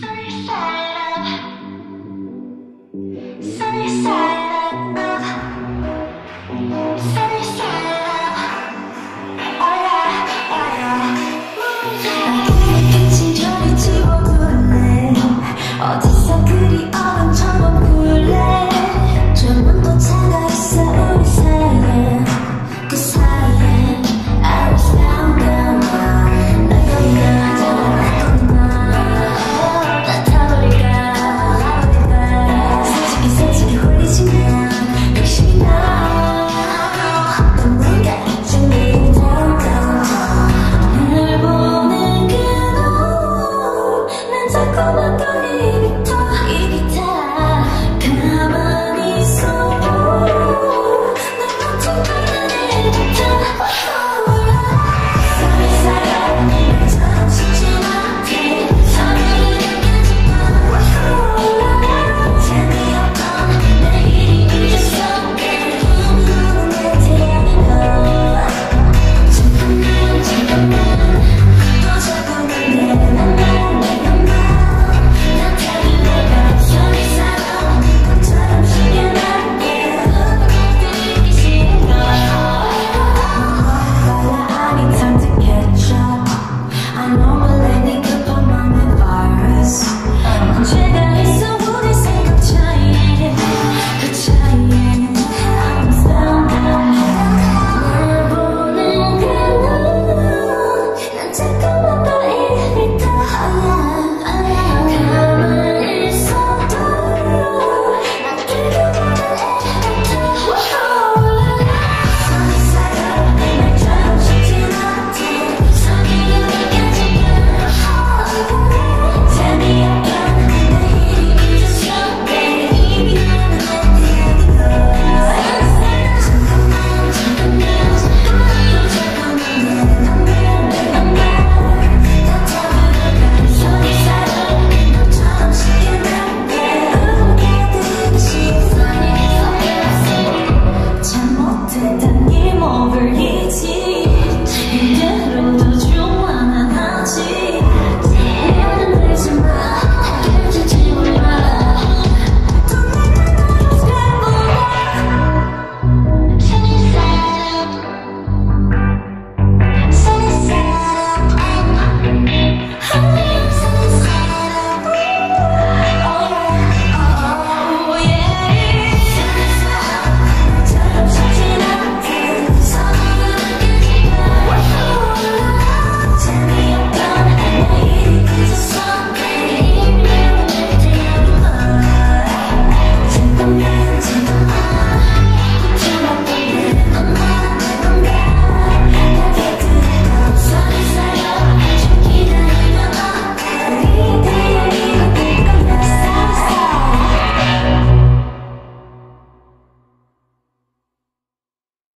Say, say.